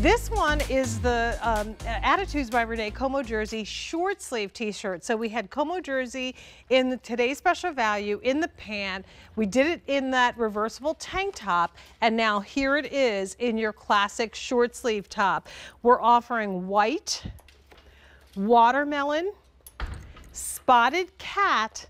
This one is the um, Attitudes by Renee Como Jersey short sleeve t-shirt. So we had Como Jersey in the today's special value in the pant. We did it in that reversible tank top. And now here it is in your classic short sleeve top. We're offering white, watermelon, spotted cat,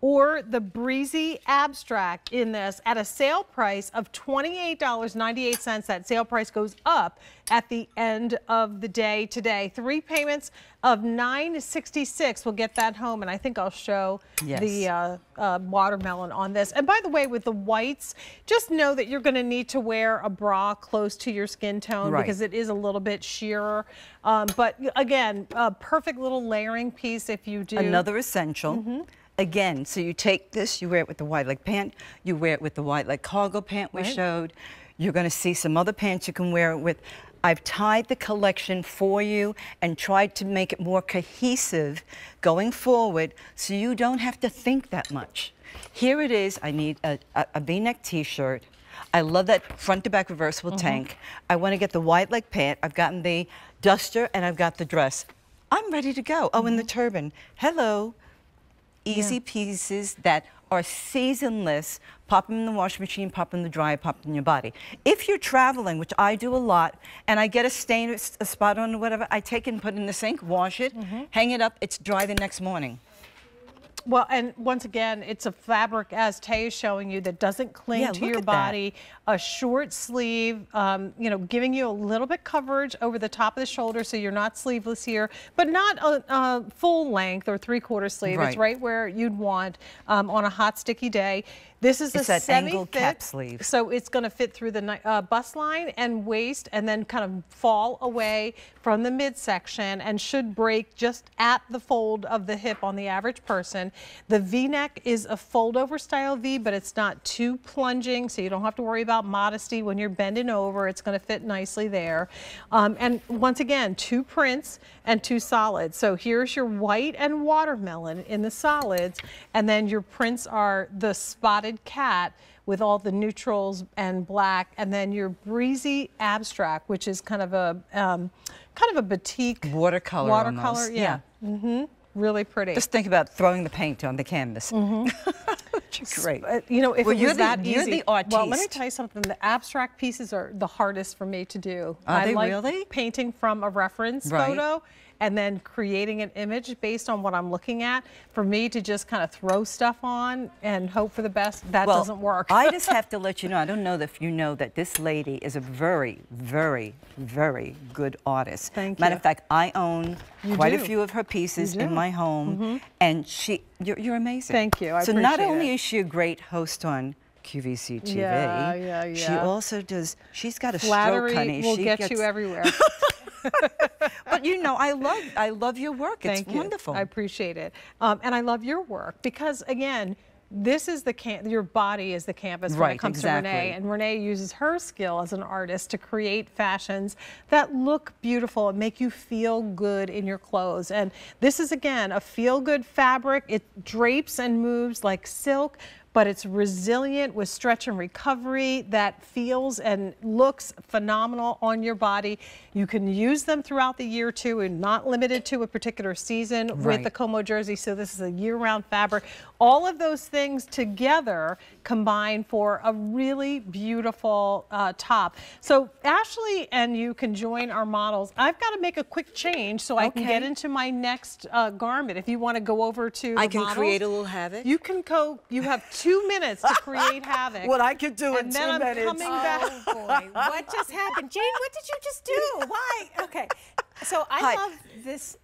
or the Breezy Abstract in this at a sale price of $28.98. That sale price goes up at the end of the day today. Three payments of $9.66 will get that home, and I think I'll show yes. the uh, uh, watermelon on this. And by the way, with the whites, just know that you're going to need to wear a bra close to your skin tone right. because it is a little bit sheerer. Um, but again, a perfect little layering piece if you do. Another essential. Mm -hmm again, so you take this, you wear it with the wide leg pant, you wear it with the wide leg cargo pant we right. showed. You're going to see some other pants you can wear it with. I've tied the collection for you and tried to make it more cohesive going forward so you don't have to think that much. Here it is. I need a, a, a v-neck t-shirt. I love that front to back reversible mm -hmm. tank. I want to get the wide leg pant. I've gotten the duster and I've got the dress. I'm ready to go. Oh, mm -hmm. and the mm-hmm. turban. Hello easy yeah. pieces that are seasonless, pop them in the washing machine, pop them in the dryer, pop them in your body. If you're traveling, which I do a lot, and I get a stain, a spot on or whatever, I take it and put it in the sink, wash it, mm -hmm. hang it up, it's dry the next morning. Well, and once again, it's a fabric, as Tay is showing you, that doesn't cling yeah, to your body. That. A short sleeve, um, you know, giving you a little bit coverage over the top of the shoulder so you're not sleeveless here, but not a, a full length or three-quarter sleeve. Right. It's right where you'd want um, on a hot, sticky day. This is it's a semi cap sleeve. So it's going to fit through the uh, bust line and waist and then kind of fall away from the midsection and should break just at the fold of the hip on the average person. The V-neck is a fold over style V, but it's not too plunging, so you don't have to worry about modesty when you're bending over. It's going to fit nicely there. Um, and once again, two prints and two solids. So here's your white and watermelon in the solids, and then your prints are the spotted spotted cat with all the neutrals and black, and then your breezy abstract, which is kind of a um, kind of a batik watercolor. Watercolor, yeah. yeah. Mm-hmm. Really pretty. Just think about throwing the paint on the canvas. Mm-hmm. Great. Uh, you know, if well, it was the, that you're easy. the artiste. Well, let me tell you something. The abstract pieces are the hardest for me to do. Are I they like really? painting from a reference right. photo and then creating an image based on what I'm looking at. For me to just kind of throw stuff on and hope for the best, that well, doesn't work. I just have to let you know, I don't know if you know that this lady is a very, very, very good artist. Thank Matter you. of fact, I own you quite do. a few of her pieces in my home, mm -hmm. and she, you're, you're amazing. Thank you, I So not only it. is she a great host on QVC TV. Yeah, yeah, yeah. She also does, she's got a Flattery stroke, honey. will she get gets, you everywhere. you know, I love I love your work. Thank it's you. I appreciate it, um, and I love your work because again. This is the can your body is the canvas right, when it comes exactly. to Renee, and Renee uses her skill as an artist to create fashions that look beautiful and make you feel good in your clothes. And this is again a feel-good fabric. It drapes and moves like silk, but it's resilient with stretch and recovery that feels and looks phenomenal on your body. You can use them throughout the year too and not limited to a particular season right. with the Como jersey. So this is a year-round fabric. All of those things together combine for a really beautiful uh, top. So Ashley and you can join our models. I've got to make a quick change so okay. I can get into my next uh, garment. If you want to go over to I can models, create a little havoc. You can go, you have two two minutes to create havoc. what I could do in two I'm minutes. Coming oh back. boy, what just happened? Jane, what did you just do? Why? Okay, so I Hi. love this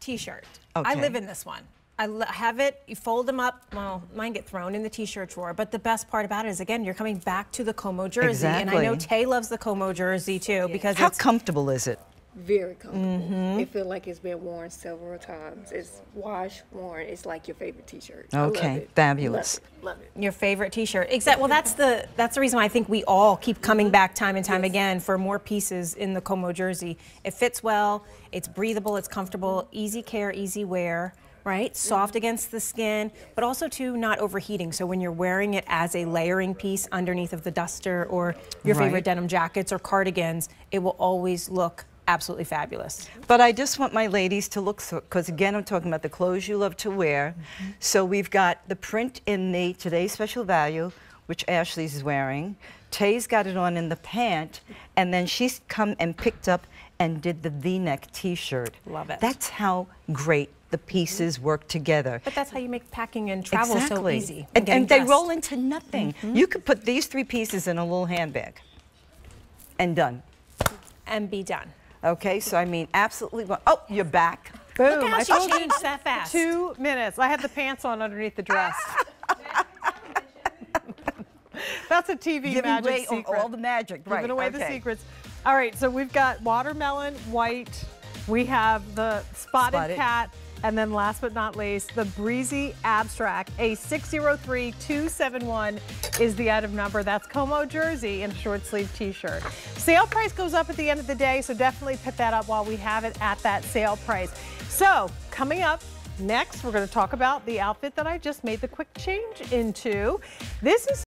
t-shirt. Okay. I live in this one. I have it, you fold them up, well, mine get thrown in the t-shirt drawer, but the best part about it is, again, you're coming back to the Como jersey. Exactly. And I know Tay loves the Como jersey too, because How comfortable is it? Very comfortable. Mm-hmm. It feels like it's been worn several times. It's washed, worn. It's like your favorite T-shirt. Okay, fabulous. Love it. Love it. Your favorite T-shirt. Exactly. Well, that's the that's the reason why I think we all keep coming mm-hmm. back time and time yes. again for more pieces in the Como jersey. It fits well. It's breathable. It's comfortable. Mm-hmm. Easy care, easy wear. right? Mm-hmm. Soft against the skin, but also too not overheating. So when you're wearing it as a layering piece underneath of the duster or your Right. favorite denim jackets or cardigans, it will always look absolutely fabulous. But I just want my ladies to look, because again, I'm talking about the clothes you love to wear. Mm-hmm. So we've got the print in the Today's Special Value, which Ashley's is wearing. Tay's got it on in the pant, and then she's come and picked up and did the V-neck T-shirt. Love it. That's how great the pieces work together. But that's how you make packing and travel so easy. And, getting and they roll into nothing. Mm-hmm. You could put these three pieces in a little handbag and done. and be done. Okay, so I mean, absolutely. wa- Oh, you're back. Boom. Look how I she told you changed that fast. two minutes. I had the pants on underneath the dress. That's a TV Giving magic away all- secret. all the magic, right? Giving away the secrets. All right, so we've got watermelon, white. We have the spotted, Spotted. cat. And then last but not least, the Breezy Abstract. A 603271 is the item number. That's Como jersey and a short sleeve t-shirt. Sale price goes up at the end of the day, so definitely pick that up while we have it at that sale price. So coming up, Next, we're going to talk about the outfit that I just made the quick change into. This is